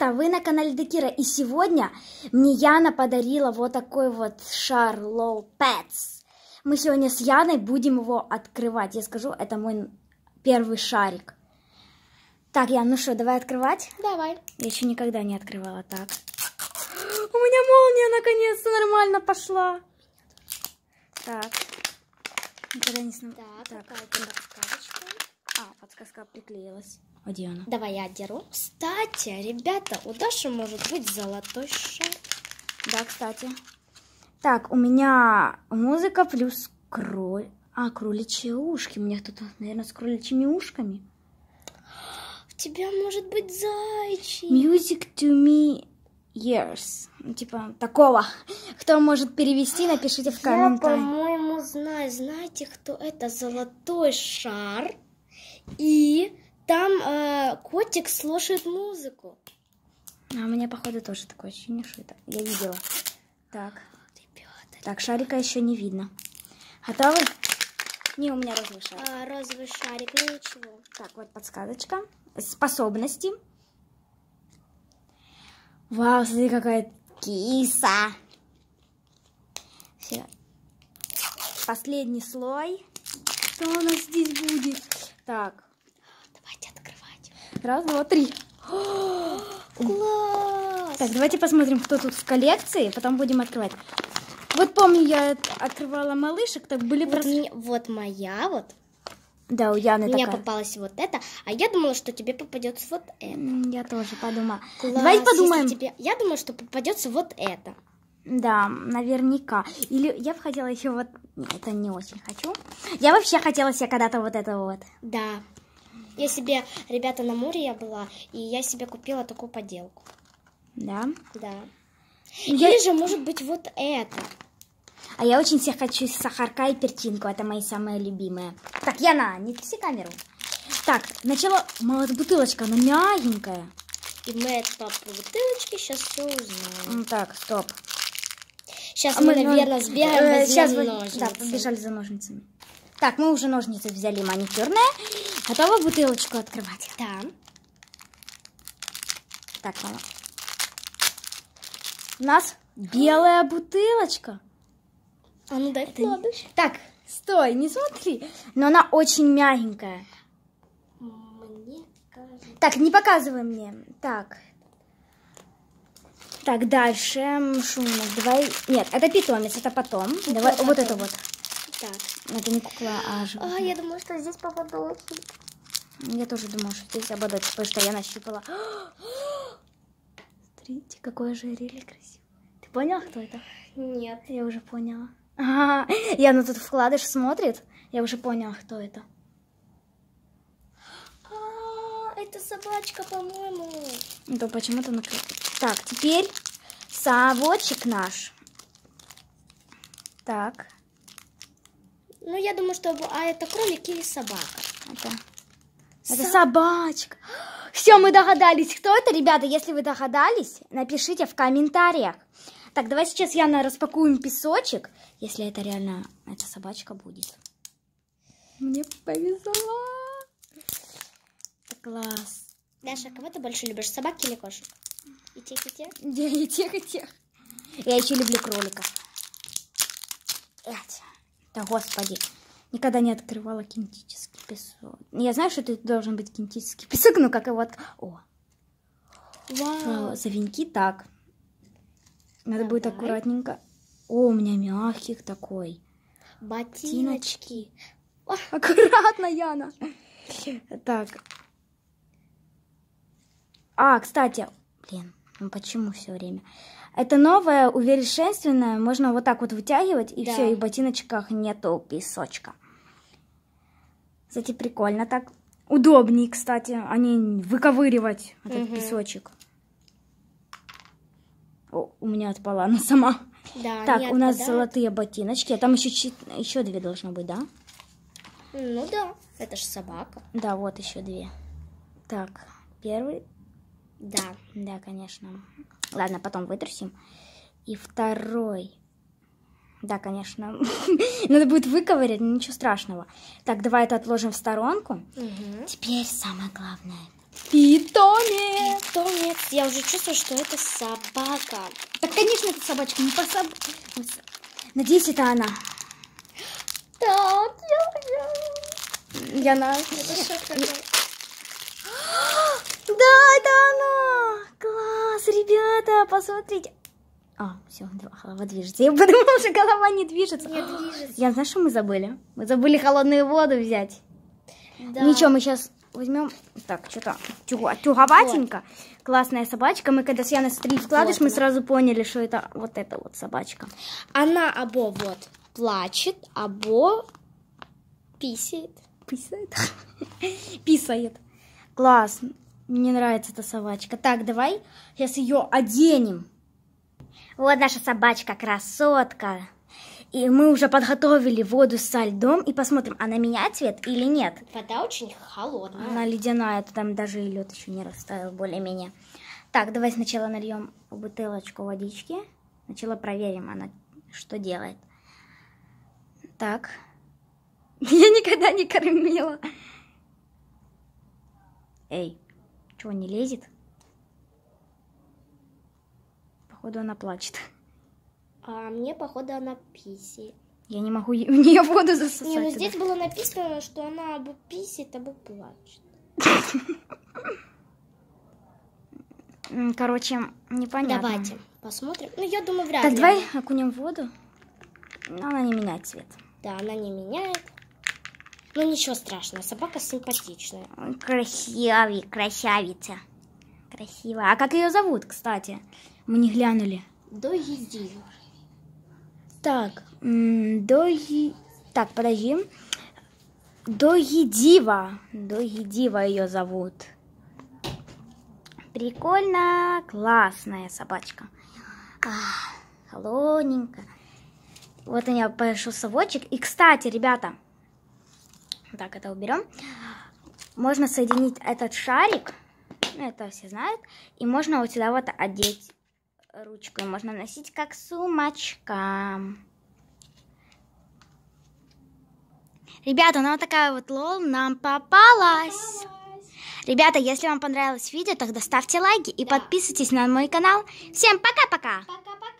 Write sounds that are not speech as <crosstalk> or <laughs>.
Ребята, вы на канале Декира, и сегодня мне Яна подарила вот такой вот шар Low Pets. Мы сегодня с Яной будем его открывать. Я скажу, это мой первый шарик. Так, Ян, ну что, давай открывать? Давай. Я еще никогда не открывала так. У меня молния наконец-то нормально пошла. Так. Никогда не сном... Так, какая-то подсказочка. А, подсказка приклеилась. А где она? Давай я отдеру. Кстати, ребята, у Даши может быть золотой шар. Да, кстати. Так, у меня музыка плюс кроль. А, кроличьи ушки. У меня тут, наверное, с кроличьими ушками. У тебя может быть зайчик. Music to me years. Ну, Типа такого. Кто может перевести, напишите в Я, комментариях. по-моему, знаю. Знаете, кто это? Золотой шар. И котик слушает музыку. А у меня, походу, тоже такое ощущение, что это я видела. Так, Ребята. так, шарика еще не видно. Готовы? Не, у меня розовый шарик. А, розовый шарик, ну ничего. Так, вот подсказочка. Способности. Вау, смотри, какая киса. Все. Последний слой. Что у нас здесь будет? Раз, два, три. <gasps> Класс! Так, давайте посмотрим, кто тут в коллекции, потом будем открывать. Вот помню, я от- открывала малышек, так были Вот, просто... мне- вот моя вот. Да, у Яны Мне такая. попалась вот это, а я думала, что тебе попадется вот это. Я тоже подумала. Класс, Давайте подумаем. тебе- Я думаю, что попадется вот это. Да, наверняка. Или я бы хотела еще вот... Нет, это не очень хочу. Я вообще хотела себе когда-то вот это вот. Да. Я себе, ребята, на море я была, и я себе купила такую поделку. Да. Да. Я- Или же, может быть, вот это. А я очень себе хочу сахарка и перчинку. Это мои самые любимые. Так, Яна, не тряси камеру. Так, сначала малая бутылочка, она мягенькая. И мы это по бутылочке сейчас все узнаем. Так, стоп. Сейчас А мы, мы- наверное, сбегаем, Э, возьмем Сейчас ножницы. Да, побежали за ножницами. Так, мы уже ножницы взяли маникюрные. Готова бутылочку открывать? Да. Так, мама. У нас белая бутылочка. А ну дай кладочку. Так, стой, не смотри. Но она очень мягенькая. Мне кажется... Так, не показывай мне. Так. Так, дальше. Что у нас? Давай. Нет, это питомец, это потом. Давай потом. вот это вот. Так. Это не кукла, а А, животное. я думаю, что здесь попадочек. Я тоже думала, что здесь ободочек, потому что я нащупала. <gasps> Смотрите, какое ожерелье красивое. Ты поняла, кто это? Нет. Я уже поняла. <laughs> А, Яна тут вкладыш смотрит. Я уже поняла, кто это. А, это собачка, по-моему. Да почему-то накры... Так, теперь совочек наш. Так, Ну, я думаю, что... А это кролик или собака? это... Это Со- собачка. Все, мы догадались, кто это, ребята. Если вы догадались, напишите в комментариях. Так, давай сейчас, Яна, распакуем песочек, если это реально эта собачка будет. Мне повезло. Класс. Даша, кого ты больше любишь, собак или кошек? И тех, и тех? Я и тех, и тех. Я еще люблю кроликов. Эть. Да господи. Никогда не открывала кинетический песок. Я знаю, что это должен быть кинетический песок, но как его от... О, Вау. э, завиньки так. Надо будет Давай. аккуратненько. О, у меня мягких такой. Ботиночки. Аккуратно, Яна. Так. А, кстати, блин, ну почему все время? Это новое, усовершенствованное, можно вот так вот вытягивать, и Да. все, и в ботиночках нету песочка. Кстати, прикольно так. Удобнее, кстати, а не выковыривать этот песочек. О, у меня отпала она сама. Да, так, у нас золотые ботиночки. А там еще, еще две должно быть, да? Ну да, это же собака. Да, вот еще две. Так, первый. Да. Да, конечно. Ладно, потом вытрусим. И второй. Да, конечно. <laughs> Надо будет выковырять, но ничего страшного. Так, давай это отложим в сторонку. Мгм. Теперь самое главное. Питомец. Питомец. Я уже чувствую, что это собака. Так, конечно, это собачка, не по соб... Надеюсь, это она. Так, я... Я на... Что такое? <gasps> Да, это она! Класс, ребята, посмотрите. А, все, голова движется. Я подумала, <laughs> что голова не движется. Не движется. Я знаю, что мы забыли? Мы забыли холодную воду взять. Да. Ничего, мы сейчас возьмем. Так, что-то тюга, тюговатенько. Классная собачка. Мы когда с Яной смотрели вкладыш, Вот мы она. сразу поняли, что это вот эта вот собачка. Она або вот плачет, або писает. Писает. <laughs> Писает. Класс. Мне нравится эта собачка. Так, давай сейчас ее оденем. Вот наша собачка, красотка. И мы уже подготовили воду со льдом и посмотрим, она меняет цвет или нет. Вода очень холодная. Она ледяная, там даже и лед еще не растаял более-менее. Так, давай сначала нальем в бутылочку водички. Сначала проверим, она что делает. Так. <laughs> Я никогда не кормила. Эй, чего не лезет? Походу она плачет. А мне, походу, она писает. Я не могу <laughs> в нее воду засосать. Не, ну здесь было написано, что она або писает, або плачет. Короче, непонятно. Давайте посмотрим. Ну, я думаю, вряд Так, ли. давай окунем в воду. Она не меняет цвет. Да, она не меняет. Ну, ничего страшного, собака симпатичная. Красивый, красавица. Красиво. А как ее зовут, кстати? Мы не глянули. До еди. Так, м, Доги... Так, подожди. Догидива. Догидива ее зовут. Прикольно. Классная собачка. Ах, холодненько. Вот у меня пошел совочек. И, кстати, ребята, так, это уберем. Можно соединить этот шарик, ну, это все знают, и можно вот сюда вот одеть ручку, и можно носить как сумочка. Ребята, ну вот такая вот лол нам попалась. Ребята, если вам понравилось видео, тогда ставьте лайки и Да. подписывайтесь на мой канал. Всем пока-пока! Пока-пока.